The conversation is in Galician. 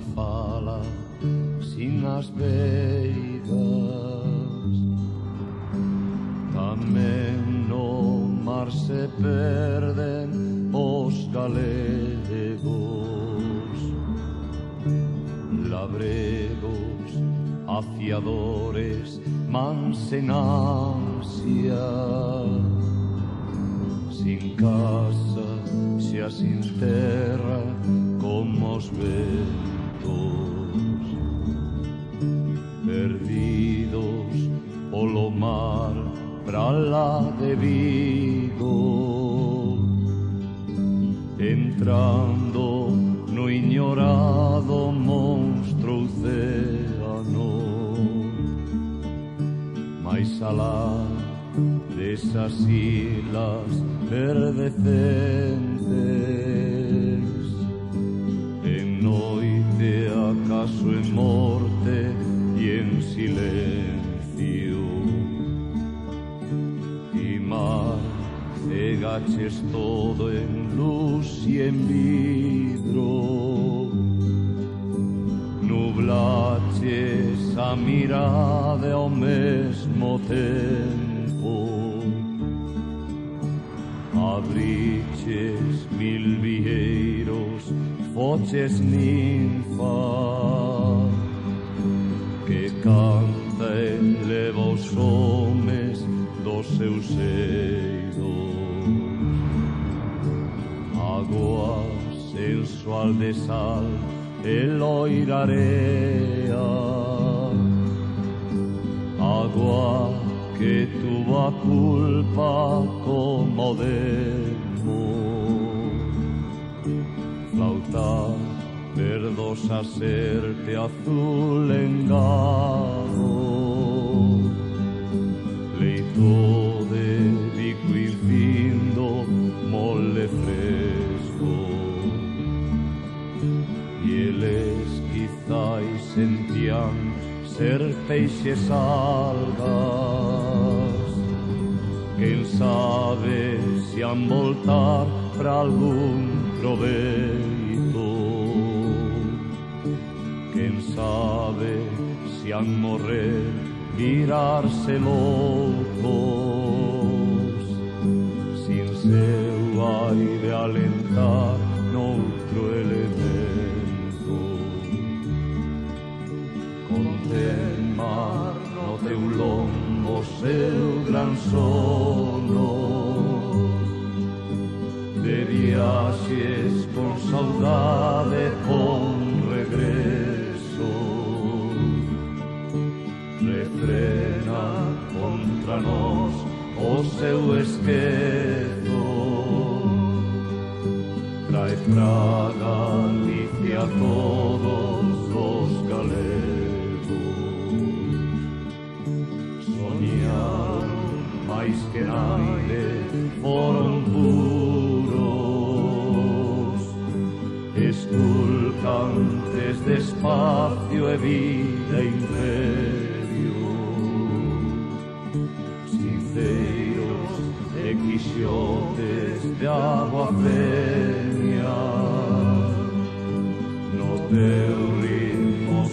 a fala sin as veigas Tamén no mar se perden os galegos. Labregos, afiadores, mans en ansia Sin casa, xa sin terra, como os ven muertos, perdidos o lo mar para la de Vigo, entrando no ignorado monstro océano, mais alá desas islas verdecentes acaso en morte e en silencio. Y mar cegaches todo en luz y en vidro Nublaches a mirada ao mesmo tempo Abriches, mil vieiros, foches ninfa Que canta e leva os homes dos seus seidos. Agua sensual de sal e loirarea Agua que tuvo culpa como demo Flauta verdosa serte azul engado. Leito de bico infindo mole fresco. Y eles quizais sentían ser peixes algas Quen sabe se han voltar para algún proveito Quen sabe se han morrer virarse loucos Sin seu aire alentar noutro elemento. Contén mar no teu lombo seu gran sono de viaxes con saudade con regreso. Refrena contra nós o seu esquezo. Trae pra esculcantes de espacio, e vida imperios, sinceros de quixotes de agua fenia, no te ritmos.